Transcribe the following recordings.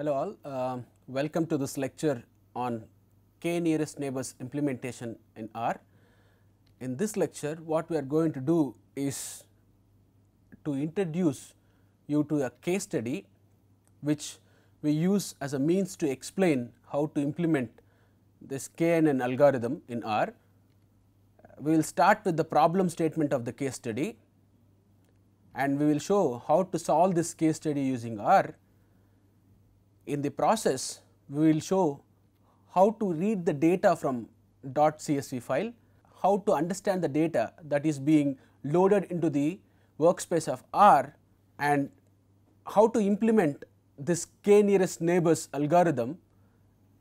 Hello all, Um welcome to this lecture on k nearest neighbors implementation in R. In this lecture what we are going to do is to introduce you to a case study which we use as a means to explain how to implement this KNN algorithm in R. We will start with the problem statement of the case study and we will show how to solve this case study using R. In the process, we will show how to read the data from .csv file, how to understand the data that is being loaded into the workspace of R and how to implement this k nearest neighbors algorithm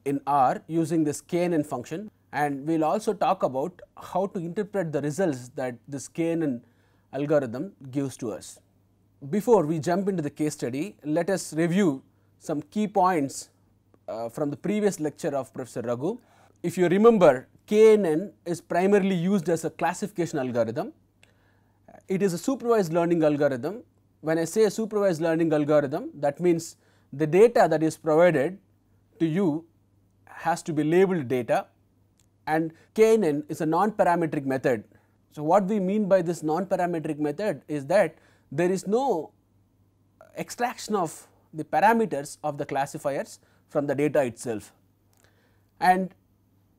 in R using this knn function and we will also talk about how to interpret the results that this knn algorithm gives to us. Before we jump into the case study, let us review some key points uh, from the previous lecture of Professor Raghu. If you remember KNN is primarily used as a classification algorithm. It is a supervised learning algorithm. When I say a supervised learning algorithm that means the data that is provided to you has to be labeled data and KNN is a non-parametric method. So, what we mean by this non-parametric method is that there is no extraction of the parameters of the classifiers from the data itself and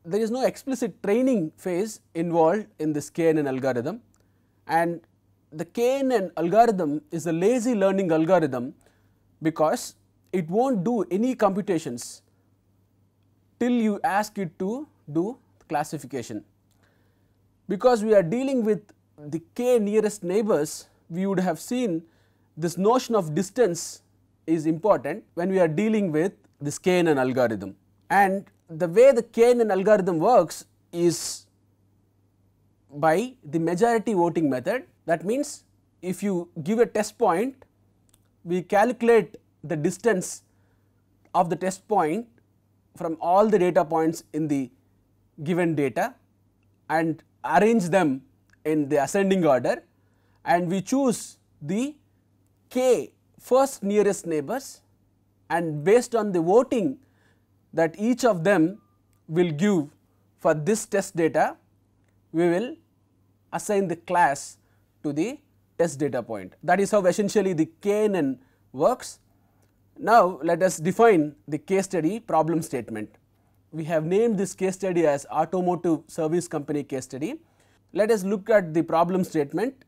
there is no explicit training phase involved in this KNN algorithm and the KNN algorithm is a lazy learning algorithm because it will not do any computations till you ask it to do classification. Because we are dealing with the k nearest neighbors, we would have seen this notion of distance is important when we are dealing with this KNN algorithm. And the way the KNN algorithm works is by the majority voting method. That means, if you give a test point, we calculate the distance of the test point from all the data points in the given data and arrange them in the ascending order and we choose the k first nearest neighbors and based on the voting that each of them will give for this test data, we will assign the class to the test data point. That is how essentially the KNN works. Now, let us define the case study problem statement. We have named this case study as automotive service company case study. Let us look at the problem statement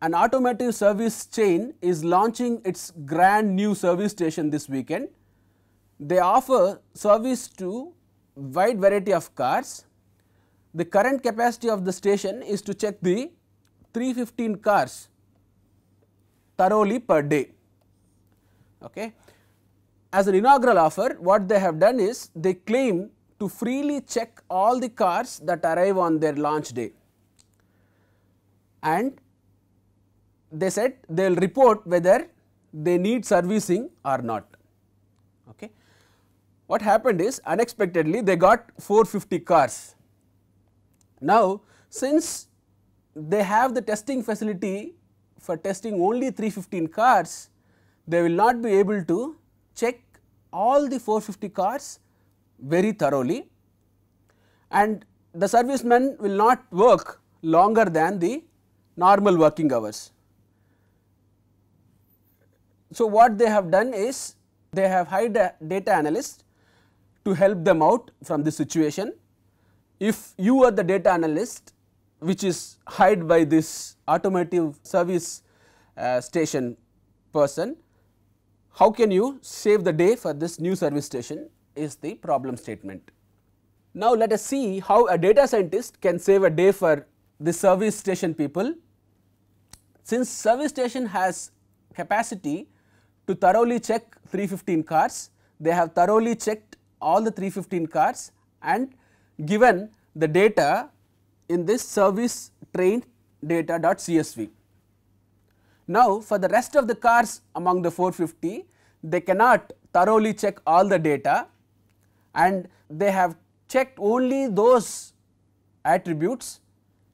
an automotive service chain is launching its grand new service station this weekend. They offer service to wide variety of cars. The current capacity of the station is to check the 315 cars thoroughly per day. Okay. As an inaugural offer what they have done is they claim to freely check all the cars that arrive on their launch day and they said they will report whether they need servicing or not. Okay. What happened is unexpectedly they got 450 cars. Now, since they have the testing facility for testing only 315 cars, they will not be able to check all the 450 cars very thoroughly and the servicemen will not work longer than the normal working hours. So, what they have done is they have hired a data analyst to help them out from this situation. If you are the data analyst which is hired by this automotive service uh, station person, how can you save the day for this new service station is the problem statement. Now, let us see how a data scientist can save a day for the service station people. Since service station has capacity to thoroughly check 315 cars. They have thoroughly checked all the 315 cars and given the data in this service train data.csv. Now, for the rest of the cars among the 450, they cannot thoroughly check all the data and they have checked only those attributes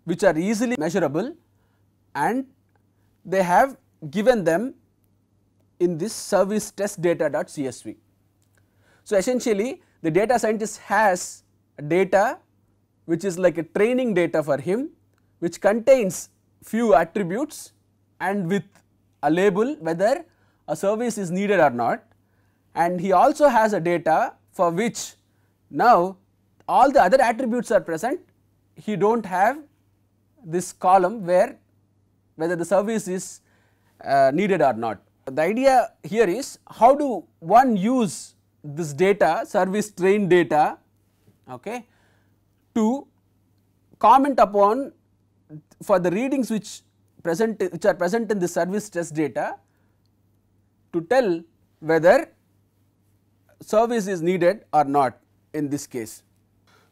which are easily measurable and they have given them in this service test data.csv. So, essentially the data scientist has data which is like a training data for him which contains few attributes and with a label whether a service is needed or not and he also has a data for which now all the other attributes are present he do not have this column where whether the service is uh, needed or not. The idea here is how do one use this data service train data okay, to comment upon for the readings which present which are present in the service test data to tell whether service is needed or not in this case.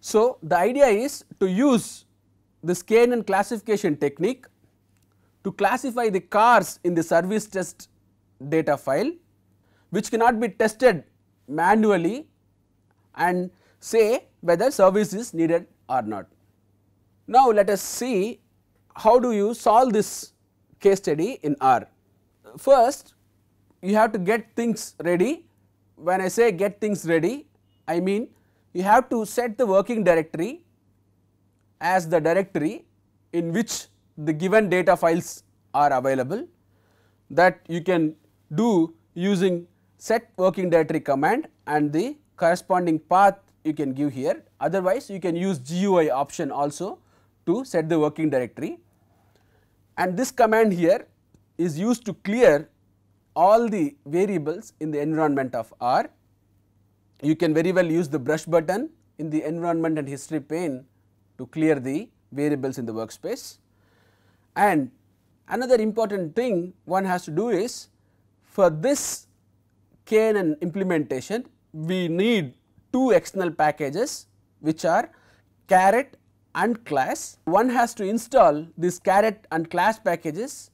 So, the idea is to use this KNN classification technique to classify the cars in the service test data file which cannot be tested manually and say whether service is needed or not. Now, let us see how do you solve this case study in R. First you have to get things ready when I say get things ready I mean you have to set the working directory as the directory in which the given data files are available that you can do using set working directory command and the corresponding path you can give here otherwise you can use GUI option also to set the working directory and this command here is used to clear all the variables in the environment of R. You can very well use the brush button in the environment and history pane to clear the variables in the workspace. And another important thing one has to do is for this KNN implementation we need two external packages which are caret and class. One has to install this caret and class packages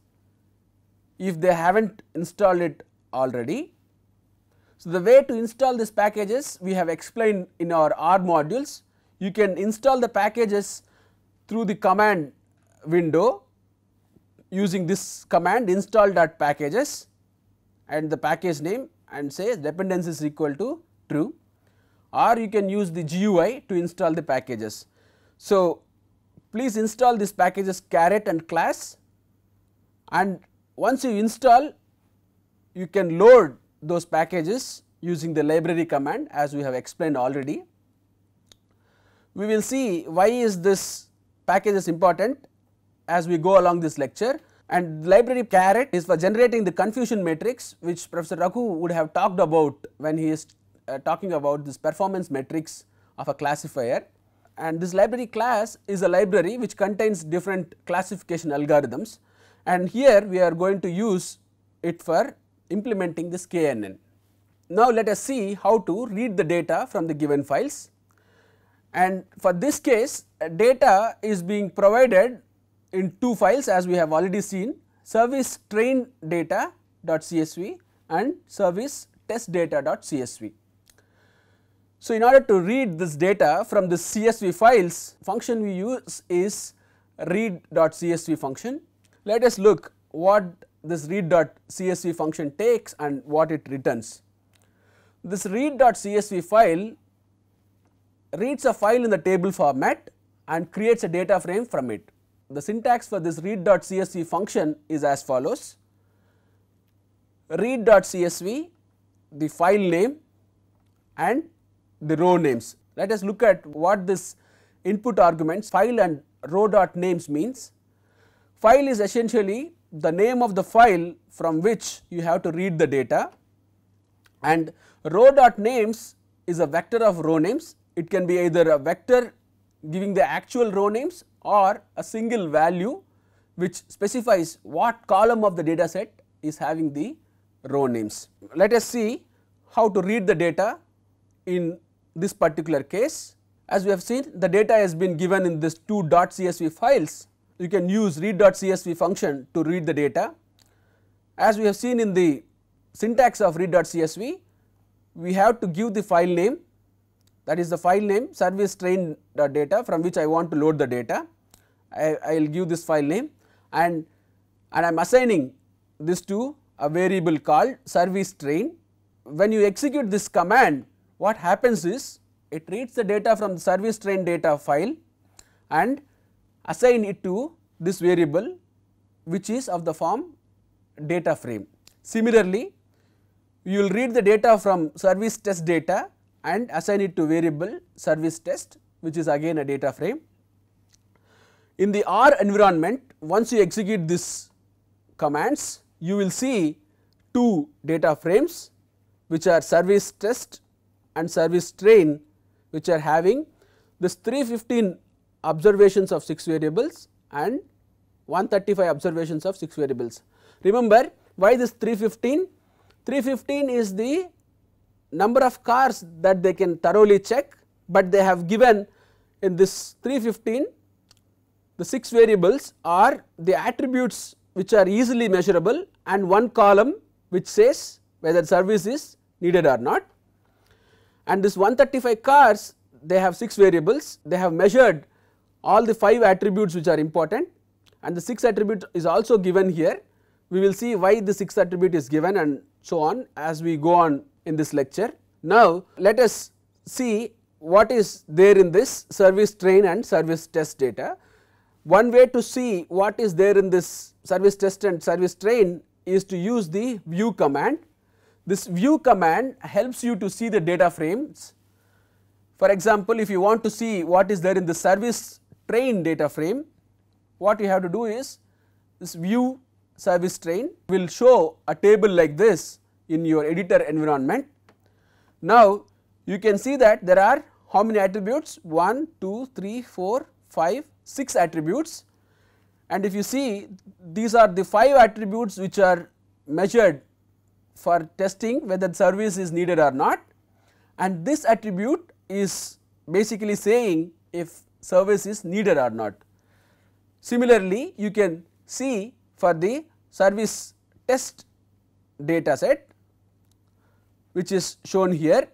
if they have not installed it already. So, the way to install these packages we have explained in our R modules. You can install the packages through the command window using this command install dot packages and the package name and say dependency is equal to true or you can use the GUI to install the packages. So, please install these packages caret and class and once you install you can load those packages using the library command as we have explained already. We will see why is this package is important as we go along this lecture and library caret is for generating the confusion matrix which Professor Raghu would have talked about when he is uh, talking about this performance metrics of a classifier. And this library class is a library which contains different classification algorithms. And here we are going to use it for implementing this KNN. Now let us see how to read the data from the given files. And for this case data is being provided in two files as we have already seen service train data dot csv and service test data dot csv. So, in order to read this data from the CSV files function we use is read.csv function. Let us look what this read.csv function takes and what it returns. This read.csv file reads a file in the table format and creates a data frame from it. The syntax for this read.csv function is as follows read.csv the file name and the row names. Let us look at what this input arguments file and row dot names means. File is essentially the name of the file from which you have to read the data and row dot names is a vector of row names. It can be either a vector giving the actual row names or a single value which specifies what column of the data set is having the row names. Let us see how to read the data in this particular case. As we have seen the data has been given in this two .csv files, you can use read.csv function to read the data. As we have seen in the syntax of read.csv, we have to give the file name that is the file name service train data from which I want to load the data. I, will give this file name and, and I am assigning this to a variable called service train. When you execute this command what happens is it reads the data from the service train data file and assign it to this variable which is of the form data frame. Similarly, you will read the data from service test data and assign it to variable service test which is again a data frame. In the R environment once you execute this commands you will see two data frames which are service test and service train which are having this 315 observations of 6 variables and 135 observations of 6 variables. Remember why this 315? 315 is the number of cars that they can thoroughly check, but they have given in this 315 the 6 variables are the attributes which are easily measurable and one column which says whether service is needed or not. And this 135 cars they have 6 variables, they have measured all the 5 attributes which are important and the 6 attribute is also given here. We will see why the 6 attribute is given and so on as we go on in this lecture. Now let us see what is there in this service train and service test data. One way to see what is there in this service test and service train is to use the view command. This view command helps you to see the data frames. For example, if you want to see what is there in the service train data frame, what you have to do is this view service train will show a table like this in your editor environment. Now you can see that there are how many attributes 1, 2, 3, 4, 5, 6 attributes and if you see these are the 5 attributes which are measured for testing whether service is needed or not and this attribute is basically saying if service is needed or not. Similarly, you can see for the service test data set which is shown here.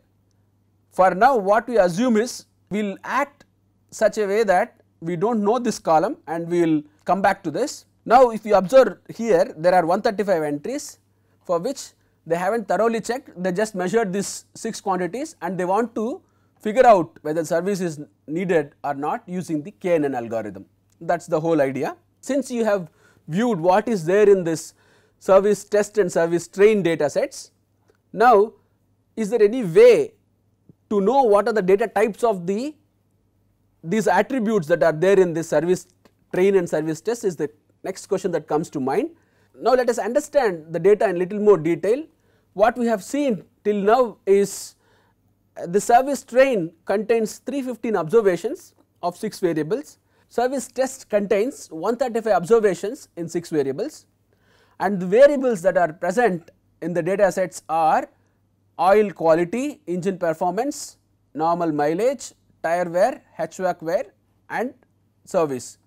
For now what we assume is we will act such a way that we do not know this column and we will come back to this. Now if you observe here there are 135 entries for which they have not thoroughly checked they just measured these 6 quantities and they want to figure out whether service is needed or not using the KNN algorithm that is the whole idea. Since you have viewed what is there in this service test and service train data sets, now is there any way to know what are the data types of the these attributes that are there in this service train and service test is the next question that comes to mind. Now let us understand the data in little more detail. What we have seen till now is uh, the service train contains 315 observations of 6 variables Service test contains 135 observations in 6 variables and the variables that are present in the data sets are oil quality, engine performance, normal mileage, tire wear, HVAC wear and service.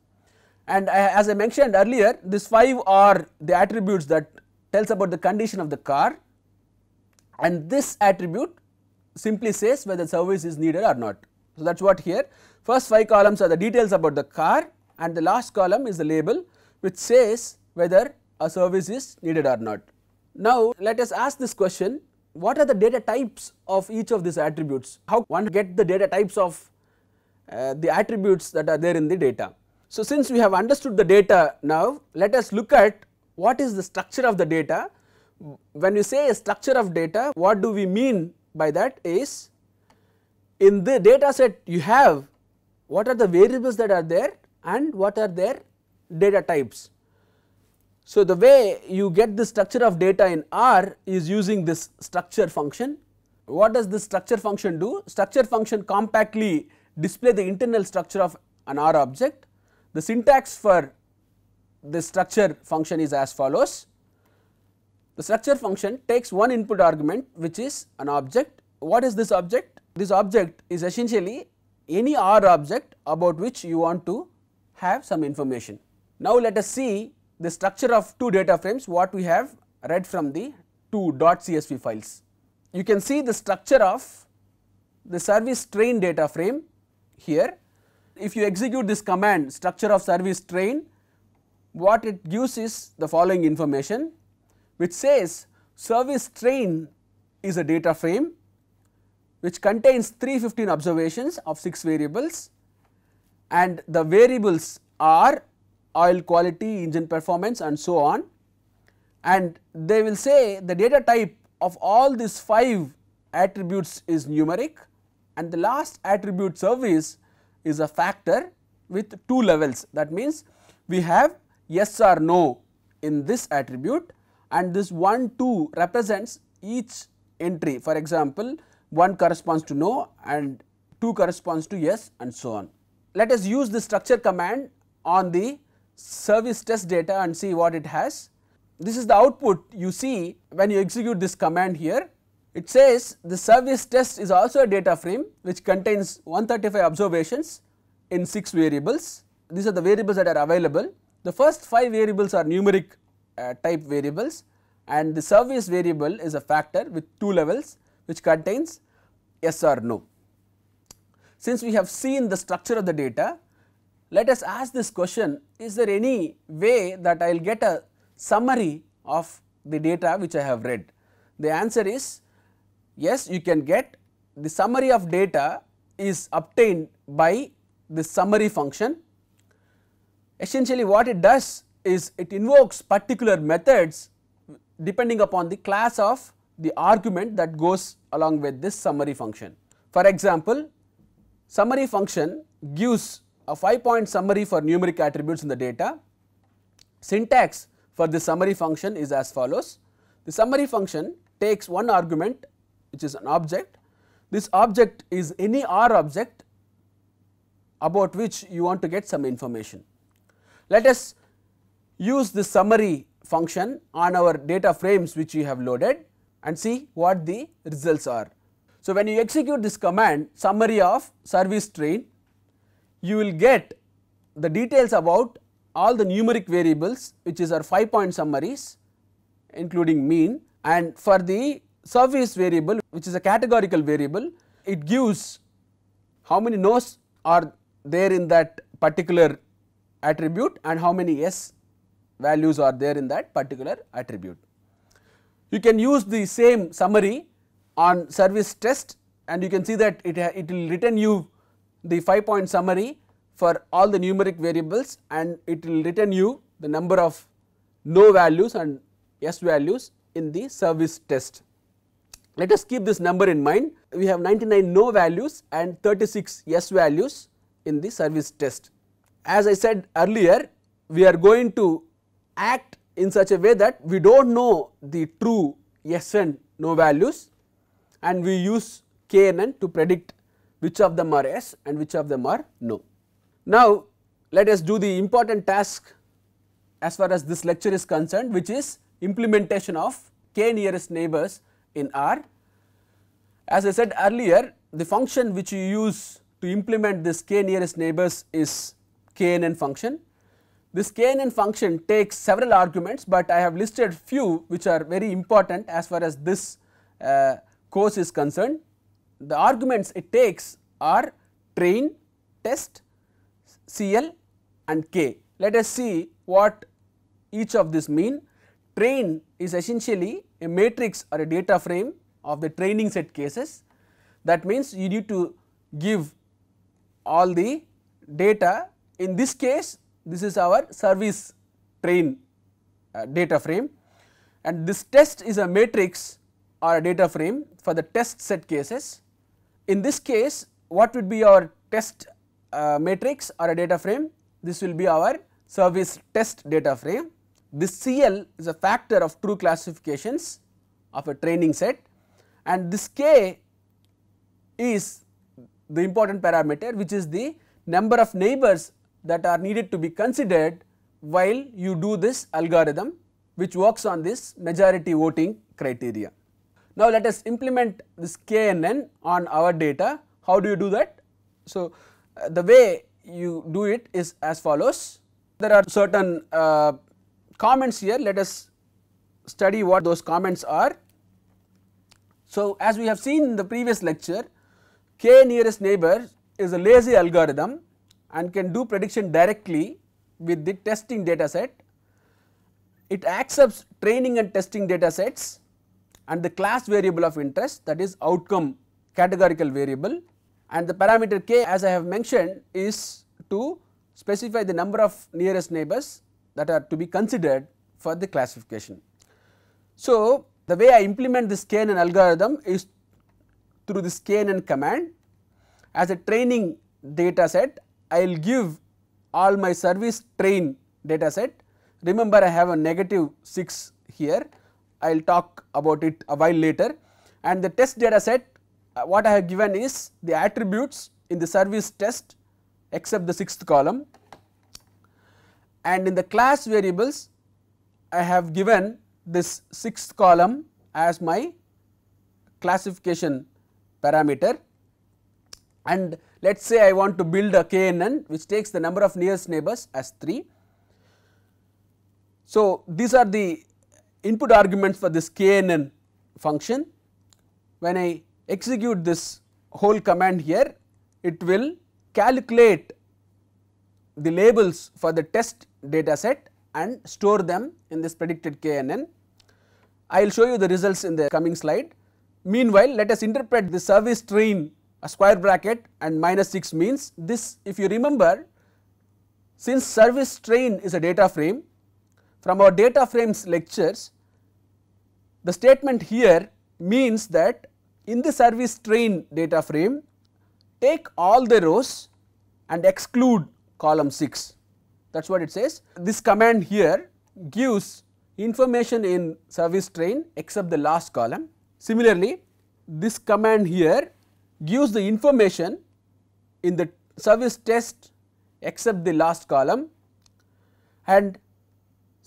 And uh, as I mentioned earlier these 5 are the attributes that tells about the condition of the car and this attribute simply says whether service is needed or not. So, that is what here first 5 columns are the details about the car and the last column is the label which says whether a service is needed or not. Now, let us ask this question what are the data types of each of these attributes, how one get the data types of uh, the attributes that are there in the data. So, since we have understood the data now let us look at what is the structure of the data. When we say a structure of data what do we mean by that is in the data set you have what are the variables that are there and what are their data types. So, the way you get the structure of data in R is using this structure function. What does this structure function do? Structure function compactly display the internal structure of an R object. The syntax for the structure function is as follows. The structure function takes one input argument which is an object. What is this object? This object is essentially any R object about which you want to have some information. Now let us see the structure of two data frames what we have read from the two dot .csv files. You can see the structure of the service train data frame here. If you execute this command structure of service train what it gives is the following information. which says service train is a data frame which contains 315 observations of 6 variables and the variables are oil quality, engine performance and so on. And they will say the data type of all these 5 attributes is numeric and the last attribute service is a factor with 2 levels. That means we have yes or no in this attribute and this 1 2 represents each entry. For example 1 corresponds to no and 2 corresponds to yes and so on. Let us use the structure command on the service test data and see what it has. This is the output you see when you execute this command here. It says the service test is also a data frame which contains 135 observations in 6 variables. These are the variables that are available. The first 5 variables are numeric uh, type variables and the service variable is a factor with 2 levels which contains yes or no. Since we have seen the structure of the data, let us ask this question is there any way that I will get a summary of the data which I have read. The answer is yes you can get the summary of data is obtained by the summary function. Essentially what it does is it invokes particular methods depending upon the class of the argument that goes along with this summary function. For example, summary function gives a 5 point summary for numeric attributes in the data. Syntax for the summary function is as follows. The summary function takes one argument which is an object. This object is any R object about which you want to get some information. Let us use the summary function on our data frames which we have loaded and see what the results are. So, when you execute this command summary of service train, you will get the details about all the numeric variables which is our 5 point summaries including mean and for the service variable which is a categorical variable it gives how many no's are there in that particular attribute and how many yes values are there in that particular attribute. You can use the same summary on service test and you can see that it, it will return you the 5 point summary for all the numeric variables and it will return you the number of no values and yes values in the service test. Let us keep this number in mind we have 99 no values and 36 yes values in the service test. As I said earlier we are going to act in such a way that we do not know the true yes and no values and we use knn to predict which of them are yes and which of them are no. Now let us do the important task as far as this lecture is concerned which is implementation of k nearest neighbors in R. As I said earlier the function which you use to implement this k nearest neighbors is knn function this knn function takes several arguments, but I have listed few which are very important as far as this uh, course is concerned. The arguments it takes are train, test, CL and K. Let us see what each of this mean. Train is essentially a matrix or a data frame of the training set cases. That means you need to give all the data. In this case this is our service train uh, data frame and this test is a matrix or a data frame for the test set cases. In this case what would be our test uh, matrix or a data frame? This will be our service test data frame. This CL is a factor of true classifications of a training set and this K is the important parameter which is the number of neighbors that are needed to be considered while you do this algorithm which works on this majority voting criteria. Now let us implement this KNN on our data. How do you do that? So uh, the way you do it is as follows. There are certain uh, comments here. Let us study what those comments are. So as we have seen in the previous lecture, k nearest neighbor is a lazy algorithm and can do prediction directly with the testing data set it accepts training and testing data sets and the class variable of interest that is outcome categorical variable and the parameter k as I have mentioned is to specify the number of nearest neighbors that are to be considered for the classification. So, the way I implement this KNN algorithm is through this KNN command as a training data set I will give all my service train data set. Remember I have a negative 6 here I will talk about it a while later. And the test data set uh, what I have given is the attributes in the service test except the sixth column. And in the class variables I have given this sixth column as my classification parameter. And let us say I want to build a KNN which takes the number of nearest neighbors as 3. So, these are the input arguments for this KNN function. When I execute this whole command here, it will calculate the labels for the test data set and store them in this predicted KNN. I will show you the results in the coming slide. Meanwhile, let us interpret the service train a square bracket and minus 6 means this if you remember since service train is a data frame from our data frames lectures the statement here means that in the service train data frame take all the rows and exclude column 6 that is what it says. This command here gives information in service train except the last column. Similarly, this command here gives the information in the service test except the last column and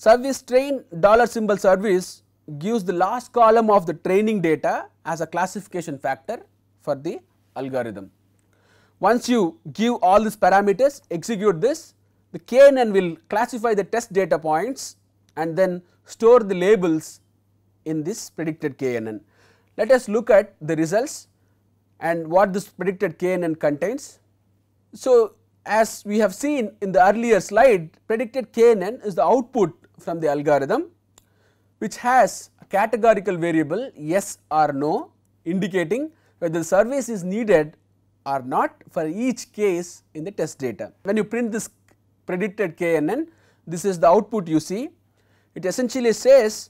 service train dollar symbol service gives the last column of the training data as a classification factor for the algorithm. Once you give all these parameters execute this the KNN will classify the test data points and then store the labels in this predicted KNN. Let us look at the results and what this predicted KNN contains. So, as we have seen in the earlier slide predicted KNN is the output from the algorithm which has a categorical variable yes or no indicating whether the service is needed or not for each case in the test data. When you print this predicted KNN, this is the output you see. It essentially says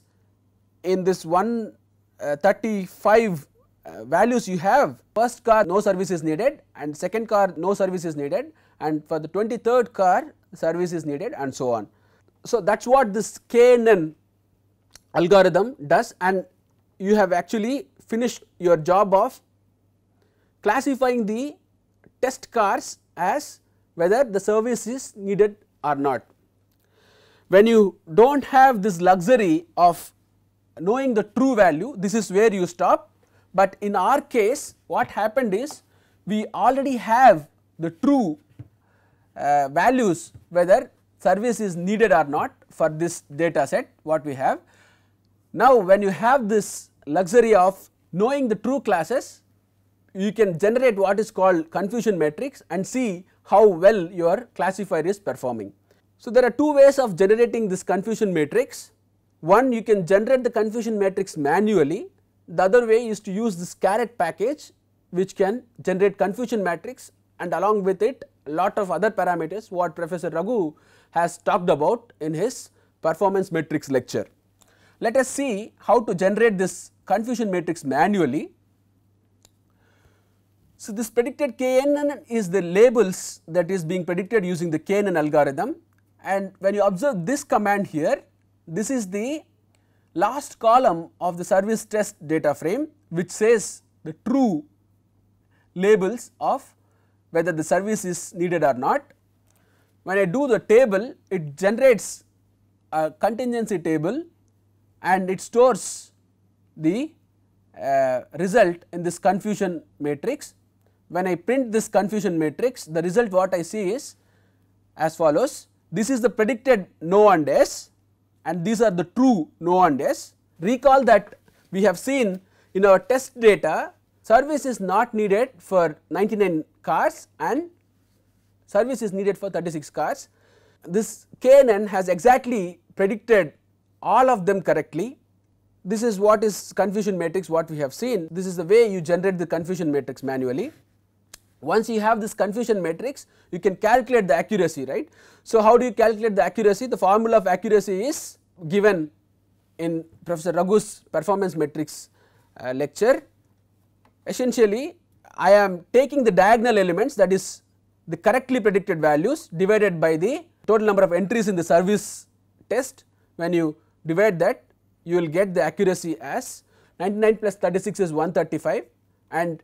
in this 135 uh, values you have first car no service is needed and second car no service is needed and for the 23rd car service is needed and so on. So, that is what this KNN algorithm does and you have actually finished your job of classifying the test cars as whether the service is needed or not. When you do not have this luxury of knowing the true value this is where you stop but in our case what happened is we already have the true uh, values whether service is needed or not for this data set what we have. Now when you have this luxury of knowing the true classes you can generate what is called confusion matrix and see how well your classifier is performing. So, there are two ways of generating this confusion matrix. One you can generate the confusion matrix manually, the other way is to use this caret package which can generate confusion matrix and along with it lot of other parameters what Professor Raghu has talked about in his performance matrix lecture. Let us see how to generate this confusion matrix manually. So, this predicted KNN is the labels that is being predicted using the KNN algorithm and when you observe this command here, this is the last column of the service test data frame which says the true labels of whether the service is needed or not. When I do the table, it generates a contingency table and it stores the uh, result in this confusion matrix when I print this confusion matrix the result what I see is as follows this is the predicted no and yes and these are the true no and yes. Recall that we have seen in our test data service is not needed for 99 cars and service is needed for 36 cars. This KNN has exactly predicted all of them correctly, this is what is confusion matrix what we have seen. This is the way you generate the confusion matrix manually. Once you have this confusion matrix, you can calculate the accuracy, right. So, how do you calculate the accuracy? The formula of accuracy is given in Professor Raghu's performance matrix uh, lecture. Essentially, I am taking the diagonal elements that is the correctly predicted values divided by the total number of entries in the service test. When you divide that, you will get the accuracy as 99 plus 36 is 135 and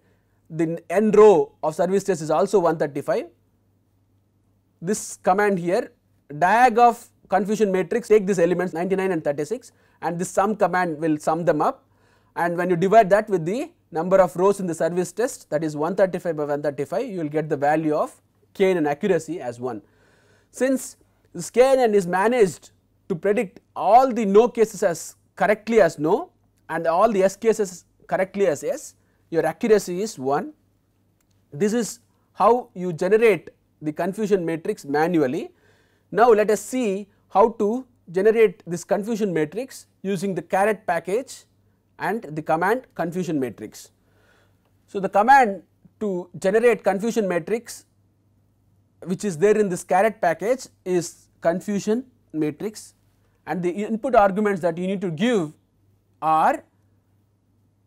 the n row of service test is also 135. This command here diag of confusion matrix take these elements 99 and 36 and this sum command will sum them up and when you divide that with the number of rows in the service test that is 135 by 135 you will get the value of knn accuracy as 1. Since this knn is managed to predict all the no cases as correctly as no and all the s cases correctly as yes your accuracy is 1. This is how you generate the confusion matrix manually. Now let us see how to generate this confusion matrix using the caret package and the command confusion matrix. So the command to generate confusion matrix which is there in this caret package is confusion matrix and the input arguments that you need to give are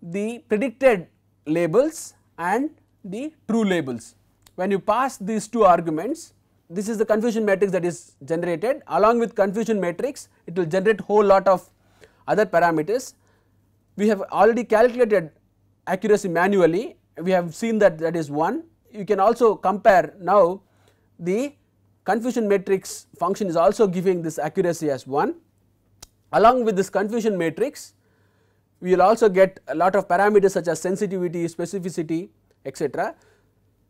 the predicted labels and the true labels. When you pass these two arguments, this is the confusion matrix that is generated along with confusion matrix it will generate whole lot of other parameters. We have already calculated accuracy manually, we have seen that that is 1. You can also compare now the confusion matrix function is also giving this accuracy as 1. Along with this confusion matrix, we will also get a lot of parameters such as sensitivity, specificity etc.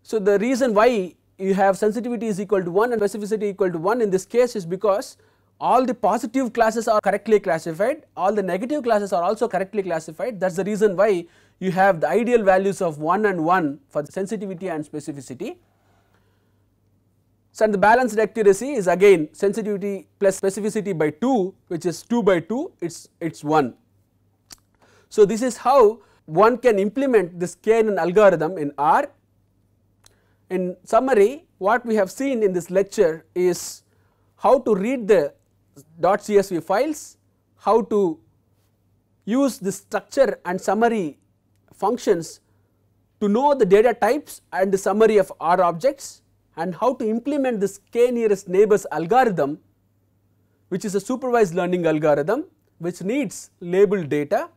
So, the reason why you have sensitivity is equal to 1 and specificity equal to 1 in this case is because all the positive classes are correctly classified, all the negative classes are also correctly classified that is the reason why you have the ideal values of 1 and 1 for sensitivity and specificity. So, and the balanced accuracy is again sensitivity plus specificity by 2 which is 2 by 2 it is it is 1. So, this is how one can implement this KNN algorithm in R. In summary what we have seen in this lecture is how to read the .csv files, how to use the structure and summary functions to know the data types and the summary of R objects and how to implement this k nearest neighbors algorithm which is a supervised learning algorithm which needs labeled data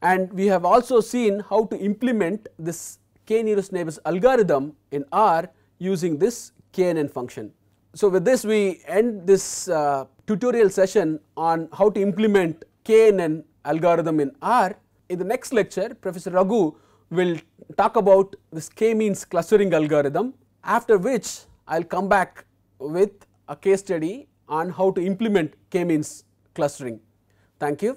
and we have also seen how to implement this k nearest neighbors algorithm in R using this knn function. So, with this we end this uh, tutorial session on how to implement knn algorithm in R. In the next lecture Professor Raghu will talk about this k-means clustering algorithm after which I will come back with a case study on how to implement k-means clustering. Thank you.